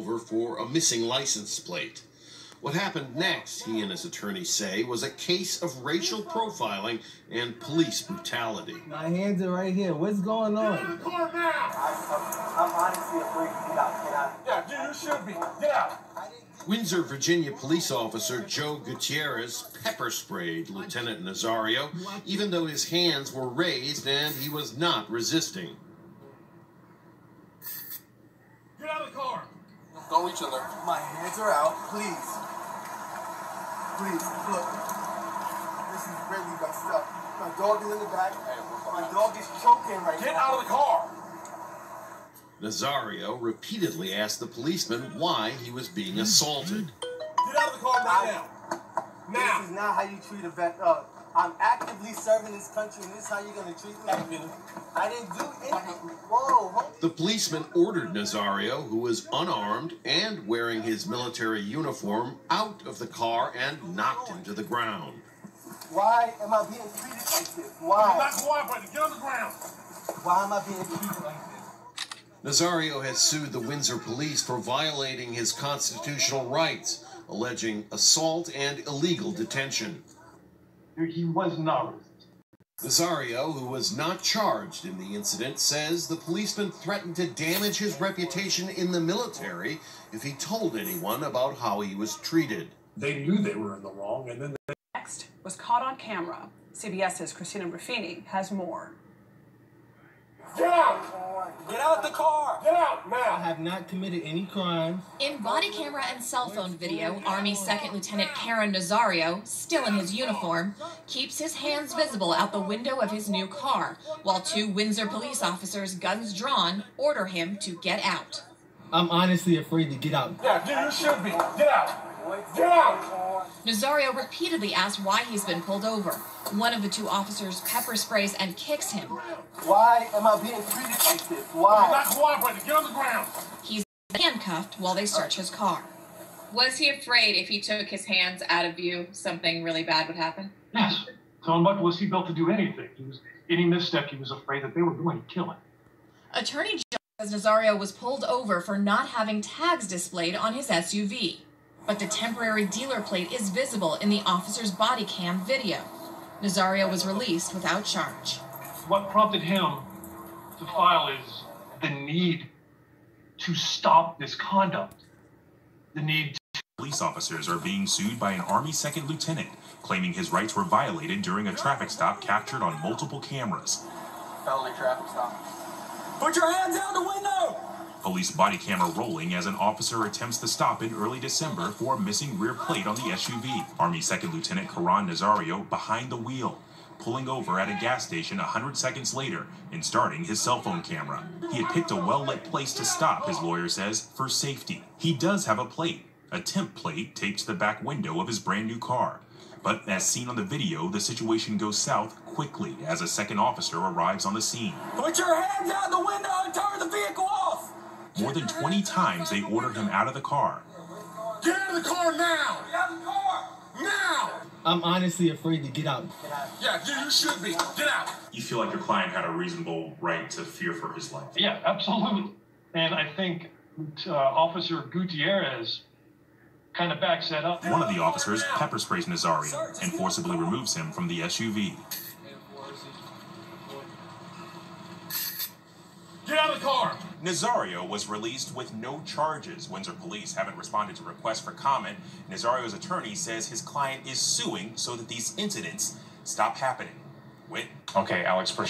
over for a missing license plate. What happened next, he and his attorney say, was a case of racial profiling and police brutality. My hands are right here. What's going on? Get out the car now! I, I'm, I'm honestly afraid to get out. Get out. Yeah, dude, you should be. Get out! Windsor, Virginia police officer Joe Gutierrez pepper sprayed Lieutenant Nazario, even though his hands were raised and he was not resisting. Get out of the car! Don't reach in there. My hands are out. Please. Please, look. This is really messed up. My dog is in the back. My dog is choking right Get now. out of the car! Nazario repeatedly asked the policeman why he was being assaulted. Get out of the car right now! This is Now! not how you treat a vet. Uh, I'm actively serving this country, and this is how you're gonna treat me. I didn't do anything. Whoa, The policeman ordered Nazario, who was unarmed and wearing his military uniform, out of the car and knocked him to the ground. Why am I being treated like this? You're Why? not cooperating. Get on the ground! Why am I being treated like this? Nazario has sued the Windsor police for violating his constitutional rights, alleging assault and illegal detention. He was not resisting. Nazario, who was not charged in the incident, says the policeman threatened to damage his reputation in the military if he told anyone about how he was treated. They knew they were in the wrong, and then Next was caught on camera. CBS's Christina Ruffini has more. Get out! Get out the car! Get out I have not committed any crimes. In body camera and cell phone video, Army Second Lieutenant Caron Nazario, still in his uniform, keeps his hands visible out the window of his new car, while two Windsor police officers, guns drawn, order him to get out. I'm honestly afraid to get out. Yeah, you should be. Get out! Get! Nazario repeatedly asks why he's been pulled over. One of the two officers pepper sprays and kicks him. Why am I being treated like this? You're Why? not cooperating. Get on the ground! He's handcuffed while they search his car. Was he afraid if he took his hands out of view, something really bad would happen? yes. So much was he built to do anything. He was any misstep. He was afraid that they were going to kill him. Attorney General says Nazario was pulled over for not having tags displayed on his SUV. But the temporary dealer plate is visible in the officer's body cam video. Nazario was released without charge. What prompted him to file is the need to stop this conduct. The need to. Police officers are being sued by an Army second lieutenant, claiming his rights were violated during a traffic stop captured on multiple cameras. Felony traffic stop. Put your hands out the window! Police body camera rolling as an officer attempts to stop in early December for a missing rear plate on the SUV. Army Second Lieutenant Caron Nazario behind the wheel, pulling over at a gas station 100 seconds later and starting his cell phone camera. He had picked a well lit place to stop, his lawyer says, for safety. He does have a plate, a temp plate taped to the back window of his brand new car. But as seen on the video, the situation goes south quickly as a second officer arrives on the scene. Put your hands out the window and turn the vehicle off! More than 20 times they order him out of the car. Get out of the car now! Get out the car! Now! I'm honestly afraid to get out. Yeah, dude, you should be. Get out! You feel like your client had a reasonable right to fear for his life. Yeah, absolutely. And I think uh, Officer Gutierrez kind of backs that up. One of the officers pepper sprays Nazario and forcibly removes him from the SUV. Get out of the car! Nazario was released with no charges. Windsor police haven't responded to requests for comment. Nazario's attorney says his client is suing so that these incidents stop happening. Wit. Okay, Alex,